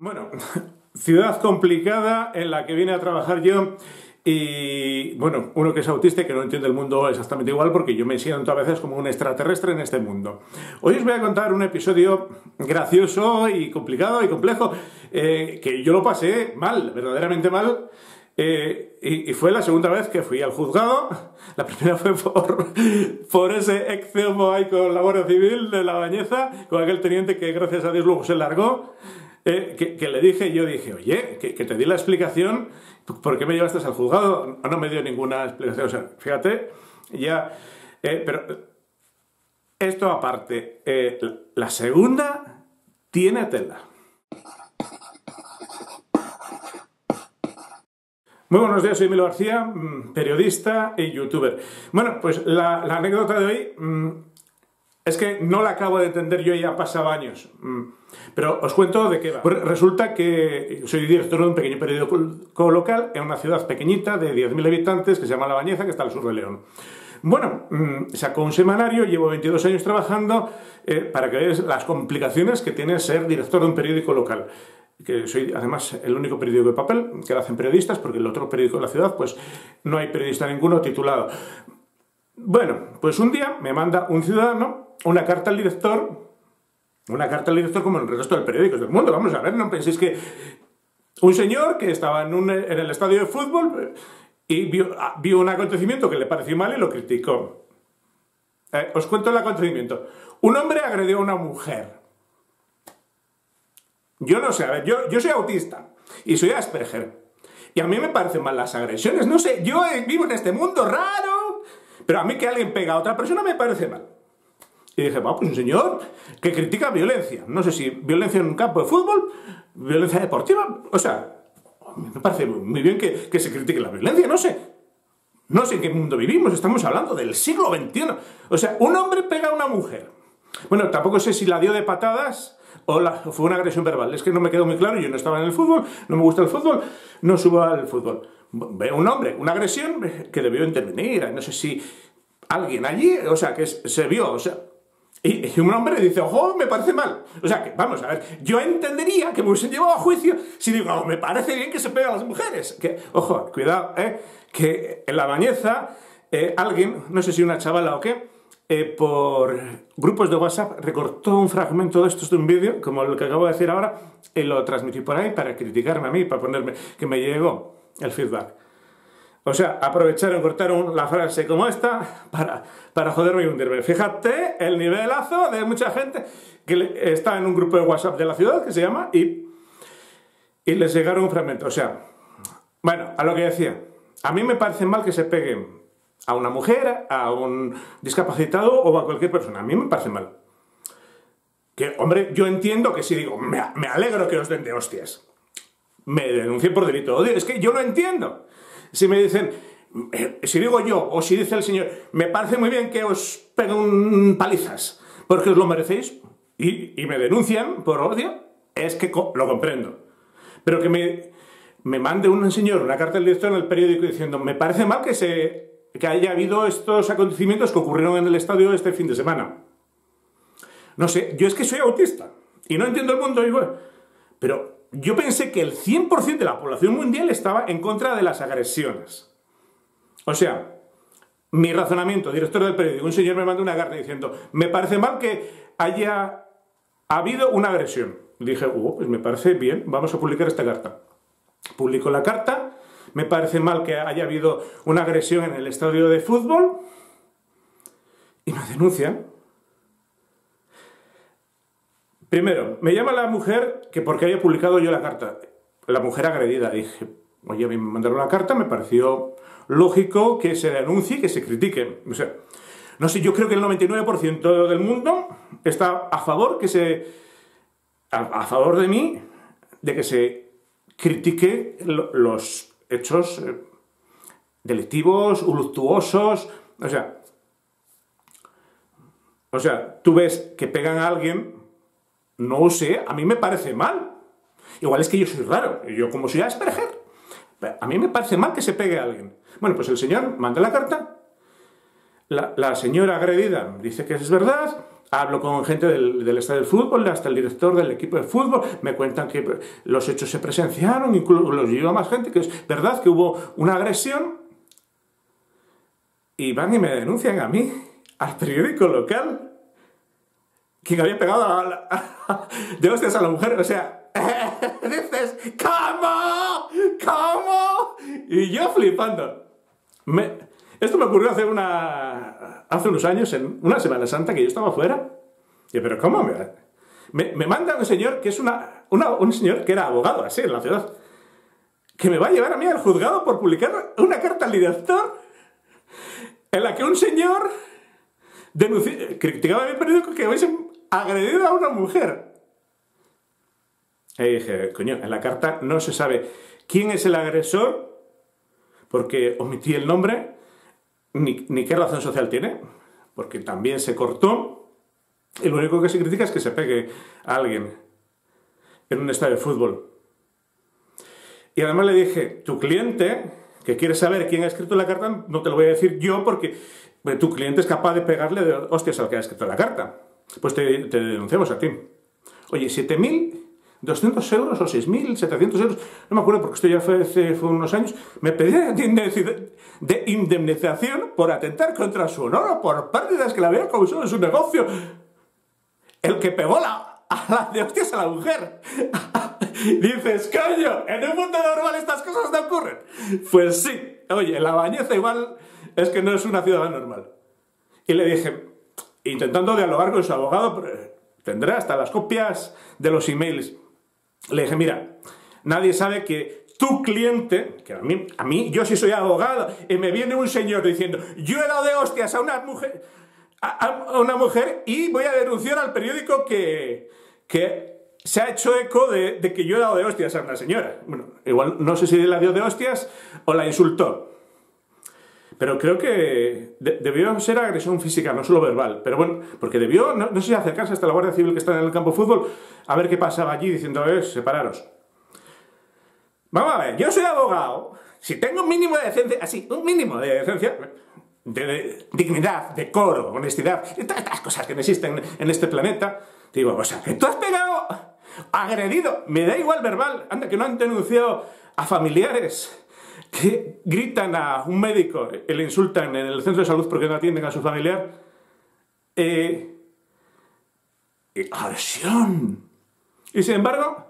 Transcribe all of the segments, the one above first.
Bueno, ciudad complicada en la que vine a trabajar yo y, bueno, uno que es autista y que no entiende el mundo exactamente igual porque yo me siento a veces como un extraterrestre en este mundo. Hoy os voy a contar un episodio gracioso y complicado y complejo eh, que yo lo pasé mal, verdaderamente mal. Eh, y, fue la segunda vez que fui al juzgado. La primera fue por, por ese exceomo ahí con la Guardia Civil de la Bañeza, con aquel teniente que gracias a Dios luego se largó. Eh, que, le dije, yo dije, oye, que, te di la explicación, ¿por qué me llevaste al juzgado? No me dio ninguna explicación, o sea, fíjate, ya, eh, pero esto aparte, eh, la segunda tiene tela. Muy buenos días, soy Milo García, mm, periodista y youtuber. Bueno, pues la, anécdota de hoy mm, es que no la acabo de entender yo ya pasado años. Mm. Pero os cuento de qué va. Pues resulta que soy director de un pequeño periódico local en una ciudad pequeñita de 10.000 habitantes que se llama La Bañeza, que está al sur de León. Bueno, mm, sacó un semanario, llevo 22 años trabajando eh, para que veáis las complicaciones que tiene ser director de un periódico local que soy además el único periódico de papel que lo hacen periodistas, porque el otro periódico de la ciudad, pues no hay periodista ninguno titulado. Bueno, pues un día me manda un ciudadano una carta al director una carta al director como en el resto de periódicos del mundo. Vamos a ver, no penséis que un señor que estaba en, el estadio de fútbol y vio, un acontecimiento que le pareció mal y lo criticó. Eh, os cuento el acontecimiento. Un hombre agredió a una mujer. Yo no sé, a ver, yo, yo soy autista y soy Asperger. Y a mí me parecen mal las agresiones. No sé, yo vivo en este mundo raro, pero a mí que alguien pega a otra persona me parece mal. Y dije, va, pues un señor que critica violencia. No sé si violencia en un campo de fútbol, violencia deportiva. O sea, me parece muy bien que, se critique la violencia, no sé. No sé en qué mundo vivimos, estamos hablando del siglo XXI. O sea, un hombre pega a una mujer. Bueno, tampoco sé si la dio de patadas o, fue una agresión verbal. Es que no me quedó muy claro, yo no estaba en el fútbol, no me gusta el fútbol, no subo al fútbol. Veo un hombre, una agresión que debió intervenir, no sé si alguien allí, o sea, que se vio, o sea, y, un hombre dice, ojo, me parece mal. O sea, que vamos a ver, yo entendería que me hubiesen llevado a juicio si digo, oh, me parece bien que se peguen a las mujeres. Que, ojo, cuidado, ¿eh? que en la bañeza eh, alguien, no sé si una chavala o qué, eh, por grupos de WhatsApp recortó un fragmento de estos de un vídeo, como el que acabo de decir ahora, y lo transmití por ahí para criticarme a mí, para ponerme, que me llegó el feedback. O sea, aprovecharon, cortaron la frase como esta para, para joderme y hundirme. Fíjate el nivelazo de mucha gente que está en un grupo de WhatsApp de la ciudad que se llama y, y les llegaron un fragmento. O sea, bueno, a lo que decía, a mí me parece mal que se peguen a una mujer, a un discapacitado o a cualquier persona. A mí me parece mal. Que, hombre, yo entiendo que si digo, me, me alegro que os den de hostias. Me denuncien por delito de odio. Es que yo lo entiendo. Si me dicen, eh, si digo yo, o si dice el Señor, me parece muy bien que os peguen palizas, porque os lo merecéis, y, me denuncian por odio, es que lo comprendo. Pero que me, me mande un señor una carta del director en el periódico diciendo, me parece mal que, se, que haya habido estos acontecimientos que ocurrieron en el estadio este fin de semana. No sé, yo es que soy autista y no entiendo el mundo igual. Pero yo pensé que el 100% de la población mundial estaba en contra de las agresiones. O sea, mi razonamiento, director del periódico, un señor me manda una carta diciendo, me parece mal que haya habido una agresión. Dije, oh, pues me parece bien, vamos a publicar esta carta. Publico la carta, me parece mal que haya habido una agresión en el estadio de fútbol y me denuncian. Primero, me llama la mujer que porque haya publicado yo la carta. La mujer agredida. Dije, oye, me mandaron la carta, me pareció lógico que se denuncie y que se critique. O sea, no sé, yo creo que el 99% del mundo está a favor que se. a, favor de mí, de que se critique los hechos eh, delictivos, luctuosos. O sea. O sea, tú ves que pegan a alguien no sé, a mí me parece mal. Igual es que yo soy raro, yo como soy Asperger, a mí me parece mal que se pegue a alguien. Bueno, pues el señor manda la carta, la, señora agredida dice que es verdad, Hablo con gente del, estado del fútbol, hasta el director del equipo de fútbol, me cuentan que los hechos se presenciaron, incluso los lleva más gente, que es verdad que hubo una agresión, y van y me denuncian a mí, al periódico local, quien había pegado a la, de hostias a la mujer, o sea, dices, ¿cómo? ¿Cómo? Y yo flipando. Me, esto me ocurrió hace, una, hace unos años, en una Semana Santa, que yo estaba fuera. Y pero ¿cómo? Me, me, manda un señor que es una, un señor que era abogado, así, en la ciudad, que me va a llevar a mí al juzgado por publicar una carta al director en la que un señor criticaba a mi periódico que hubiesen agredido a una mujer. Y dije, coño, en la carta no se sabe quién es el agresor, porque omití el nombre, ni, qué razón social tiene, porque también se cortó, y lo único que se critica es que se pegue a alguien en un estadio de fútbol. Y además le dije, tu cliente, que quiere saber quién ha escrito la carta, no te lo voy a decir yo porque tu cliente es capaz de pegarle de hostias al que ha escrito la carta. Pues te, denunciamos a ti. Oye, 7.200 euros o 6.700 euros, no me acuerdo porque esto ya fue hace unos años, me pedían de indemnización por atentar contra su honor o por pérdidas que le había causado en su negocio. El que pegó la, a la de hostias a la mujer. Dices, coño, en un mundo normal estas cosas no ocurren. Pues sí, oye, la bañeza igual es que no es una ciudad normal. Y le dije, intentando dialogar con su abogado, tendrá hasta las copias de los emails. Le dije, mira, nadie sabe que tu cliente, que a mí, a mí, yo sí soy abogado, y me viene un señor diciendo, yo he dado de hostias a una mujer, a, una mujer y voy a denunciar al periódico que, que se ha hecho eco de, que yo he dado de hostias a una señora. Bueno, igual no sé si la dio de hostias o la insultó. Pero creo que debió ser agresión física, no solo verbal. Pero bueno, porque debió, no, sé si acercarse hasta la Guardia Civil que está en el campo de fútbol, a ver qué pasaba allí diciendo, eh, separaros. Vamos a ver, yo soy abogado. Si tengo un mínimo de decencia, así, un mínimo de decencia, de, dignidad, decoro, honestidad, y todas estas cosas que no existen en este planeta, digo, o sea, que tú has pegado, agredido, me da igual verbal, anda, que no han denunciado a familiares que gritan a un médico y le insultan en el centro de salud porque no atienden a su familiar. Eh, agresión. Y sin embargo,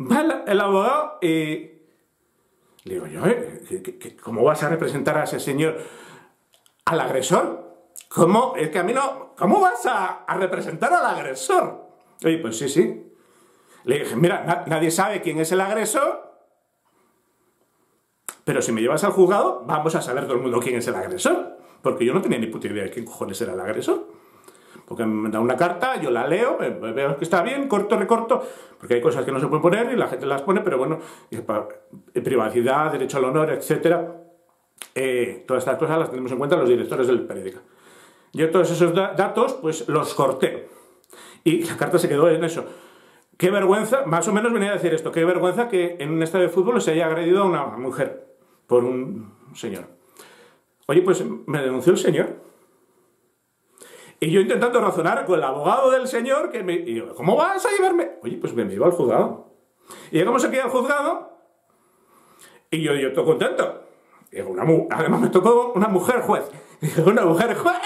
va el, abogado y le digo yo, eh, ¿cómo vas a representar a ese señor al agresor? ¿Cómo? Es que a mí no. ¿Cómo vas a, representar al agresor? Oye, pues sí, sí. Le dije, mira, nadie sabe quién es el agresor, pero si me llevas al juzgado, vamos a saber todo el mundo quién es el agresor. Porque yo no tenía ni puta idea de quién cojones era el agresor. Porque me da una carta, yo la leo, veo que está bien, corto, recorto, porque hay cosas que no se pueden poner y la gente las pone, pero bueno, privacidad, derecho al honor, etc. Eh, todas estas cosas las tenemos en cuenta los directores del periódico. Yo todos esos datos, pues los corté. Y la carta se quedó en eso. Qué vergüenza, más o menos venía a decir esto, qué vergüenza que en un estadio de fútbol se haya agredido a una mujer por un señor. Oye, pues me denunció el señor. Y yo intentando razonar con el abogado del señor, que me... Y yo, ¿cómo vas a llevarme? Oye, pues me iba al juzgado. Y llegamos aquí al juzgado, y yo, yo estoy contento. Digo, una, además me tocó una mujer juez. Digo, una mujer juez.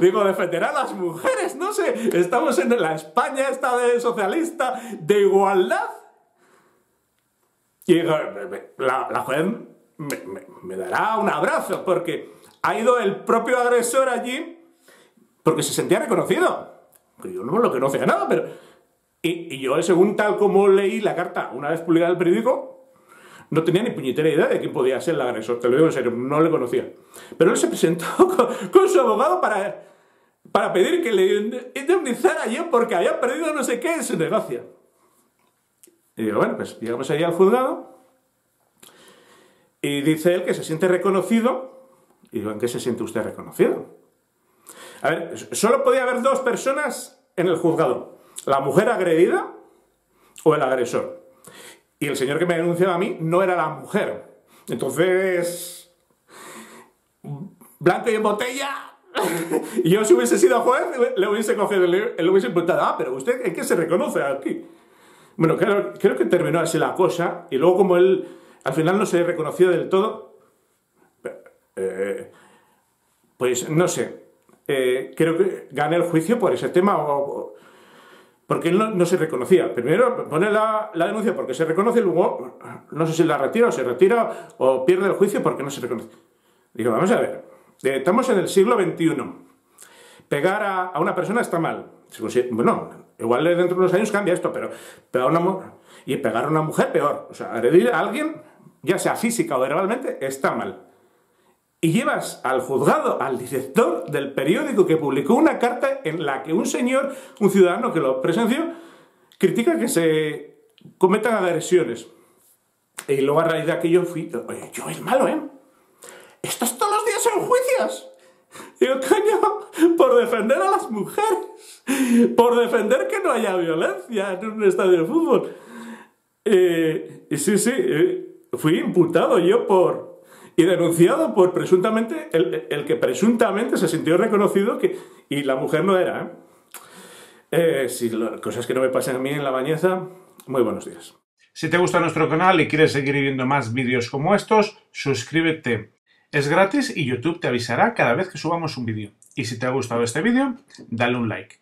Digo, defender a las mujeres, no sé. Estamos en la España esta de socialista, de igualdad. Y digo, la juez me, dará un abrazo, porque ha ido el propio agresor allí porque se sentía reconocido. Yo no lo conocía nada, pero... Y, yo, según tal como leí la carta una vez publicada el periódico, no tenía ni puñetera idea de quién podía ser el agresor, te lo digo no le conocía. Pero él se presentó con, su abogado para, para pedir que le indemnizara yo porque había perdido no sé qué en su negocio. Y digo, bueno, pues llegamos ahí al juzgado y dice él que se siente reconocido. Y ¿en qué se siente usted reconocido? A ver, solo podía haber dos personas en el juzgado. La mujer agredida o el agresor. Y el señor que me denunciaba a mí no era la mujer. Entonces, blanco y en botella, yo si hubiese sido juez, le hubiese cogido, le hubiese preguntado, ah, pero usted, ¿en qué se reconoce aquí? Bueno, claro, creo que terminó así la cosa, y luego como él al final no se reconoció del todo, eh, pues no sé, eh, creo que gané el juicio por ese tema, porque él no, se reconocía. Primero pone la, denuncia porque se reconoce luego no sé si la retira o se retira o pierde el juicio porque no se reconoce. Digo, vamos a ver, eh, estamos en el siglo XXI. Pegar a, una persona está mal. Bueno, igual dentro de unos años cambia esto, pero, pero una, y pegar a una mujer peor. O sea, agredir a alguien, ya sea física o verbalmente, está mal y llevas al juzgado al director del periódico que publicó una carta en la que un señor, un ciudadano que lo presenció, critica que se cometan agresiones. Y luego a raíz de aquello fui, oye, yo es malo, ¿eh? Estás todos los días en juicios. Digo, coño, por defender a las mujeres, por defender que no haya violencia en un estadio de fútbol. Eh, y sí, sí, eh, fui imputado yo por, y denunciado por presuntamente el, que presuntamente se sintió reconocido que, y la mujer no era. ¿eh? Eh, si cosas que no me pasan a mí en la bañeza, muy buenos días. Si te gusta nuestro canal y quieres seguir viendo más vídeos como estos, suscríbete. Es gratis y YouTube te avisará cada vez que subamos un vídeo. Y si te ha gustado este vídeo, dale un like.